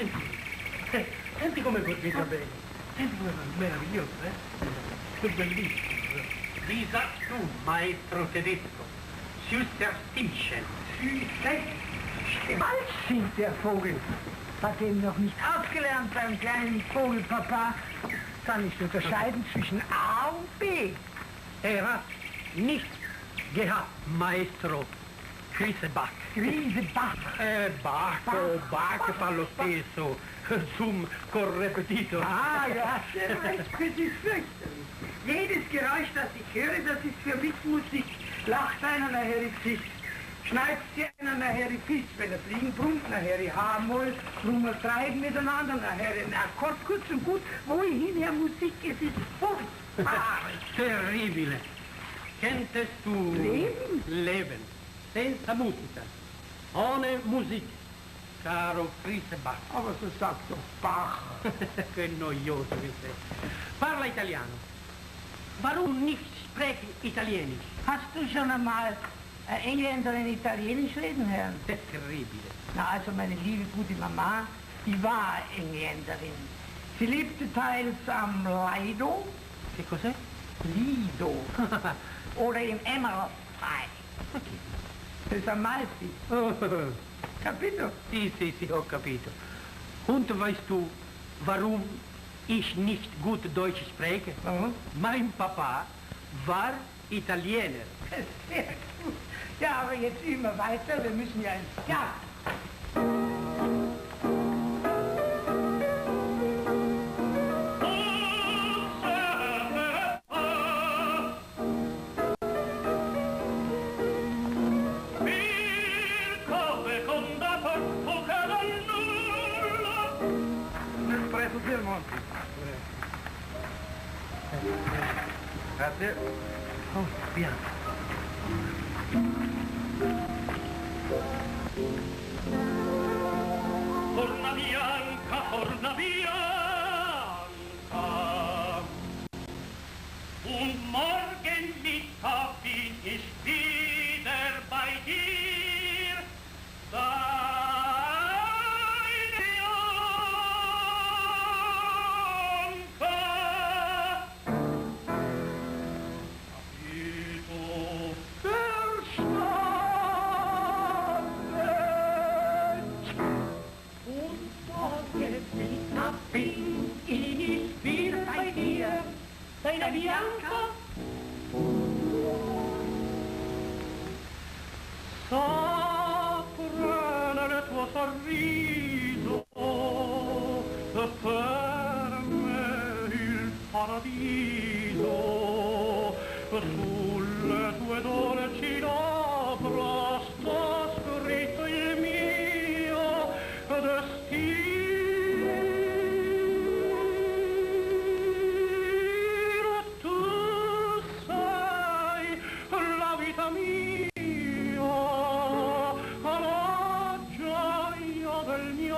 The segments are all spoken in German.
Sentire. Eh, senti come corrita bene. Senti come fa, meraviglioso, eh? Che bellissimo. Dieser du, maestro tedesco, süßer Stimmchen. Alt singt der Vogel. Hat eben noch nicht ausgelernt beim kleinen Vogelpapa. Kann nicht unterscheiden zwischen A und B. Er hat nicht gehabt, maestro Grisebach. Griesebach. Eh, Bach, oh, Bach fa lo stesso, zum correpetito. Ah, ja, das ist fürchterlich. Jedes Geräusch, das ich höre, das ist für mich Musik. Lacht einer nachher ins Gesicht. Schneidet sie einer nachher in Fisch, wenn er fliegen brummt, nachher in H-Moll, Brummel treiben miteinander, nachher in Akkord, kurz und gut, wohin her Musik, es ist furchtbar. Terribile. Kennst du Leben? Leben senza musica, ohne Musik, caro Grisebach. Aber so sagt doch Bach. che noioso che sei. Parla italiano. Warum nicht sprechen Italienisch? Hast du schon einmal eine Engländerin Italienisch reden hören? Terribile. Na, also meine liebe gute Mama, die war Engländerin. Sie lebte teils am Lido, Che cos'è? Lido, oder im Emerald Pie. Das ist Amalfi. Oh, Capito? sì, sì, sì, ho capito. Und weißt du, warum ich nicht gut Deutsch spreche? Mhm. Mein Papa war Italiener. Sehr gut. Ja, aber jetzt immer weiter, wir müssen ja ins Ja. Piemonte. Grazie. Oh, piano. Torna bianca, torna bianca. Und morgen bin ich wieder e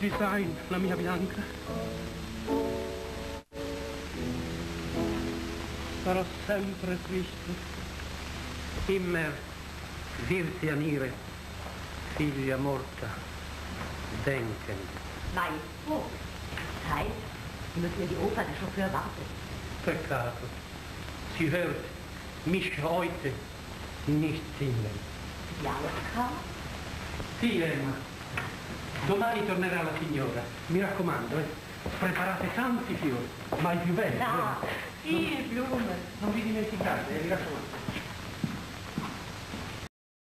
die sein, la mia Bianca? Sarò sempre triste. Immer wird sie an ihre figlia morta denken. Nein, wo? Das heißt, müssen ja die Oper, der Chauffeur wartet. Peccato. Sie hört mich heute nicht singen. Bianca? Sì, Emma. Domani tornerà la signora. Mi raccomando, eh. Preparate tanti fiori, ma i più belli. Da, eh. viele Blumen. Non vi dimenticate, eh, mi raccomando.